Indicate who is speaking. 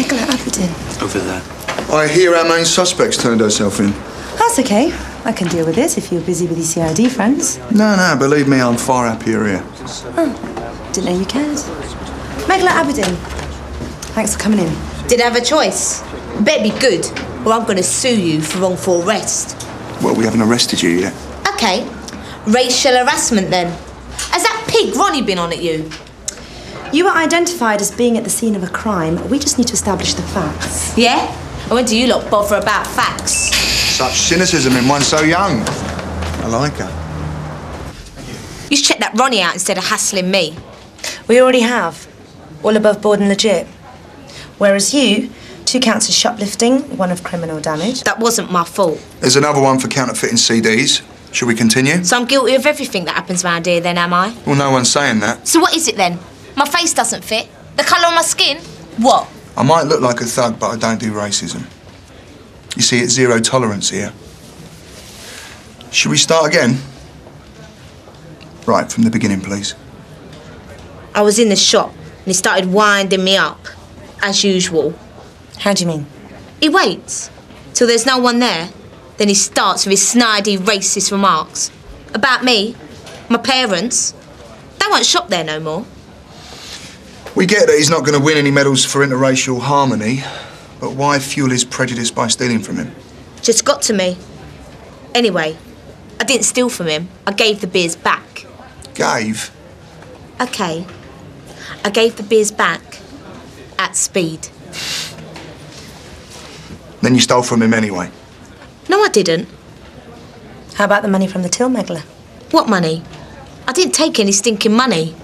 Speaker 1: Megla Aberdeen.
Speaker 2: Over there.
Speaker 3: I hear our main suspect's turned herself in.
Speaker 1: That's okay. I can deal with this if you're busy with your CID friends.
Speaker 3: No, no, believe me, I'm far happier here.
Speaker 1: Oh, Didn't know you cared. Megla Aberdeen. Thanks for coming in.
Speaker 4: Did I have a choice? Better be good, or I'm gonna sue you for wrongful arrest.
Speaker 3: Well, we haven't arrested you yet.
Speaker 4: Okay. Racial harassment then. Has that pig Ronnie been on at you?
Speaker 1: You were identified as being at the scene of a crime. We just need to establish the facts.
Speaker 4: Yeah? And when do you lot bother about facts?
Speaker 3: Such cynicism in one so young. I like her.
Speaker 4: You should check that Ronnie out instead of hassling me.
Speaker 1: We already have. All above board and legit. Whereas you, two counts of shoplifting, one of criminal damage.
Speaker 4: That wasn't my fault.
Speaker 3: There's another one for counterfeiting CDs. Should we continue?
Speaker 4: So I'm guilty of everything that happens round here then, am I?
Speaker 3: Well, no one's saying that.
Speaker 4: So what is it then? My face doesn't fit? The colour of my skin? What?
Speaker 3: I might look like a thug, but I don't do racism. You see, it's zero tolerance here. Should we start again? Right, from the beginning, please.
Speaker 4: I was in the shop and he started winding me up, as usual.
Speaker 1: How do you mean?
Speaker 4: He waits till there's no one there. Then he starts with his snidey, racist remarks about me, my parents. They won't shop there no more.
Speaker 3: We get that he's not going to win any medals for interracial harmony, but why fuel his prejudice by stealing from him?
Speaker 4: Just got to me. Anyway, I didn't steal from him. I gave the beers back.
Speaker 3: Gave?
Speaker 4: Okay. I gave the beers back at speed.
Speaker 3: Then you stole from him anyway.
Speaker 4: No, I didn't.
Speaker 1: How about the money from the till, Megla?
Speaker 4: What money? I didn't take any stinking money.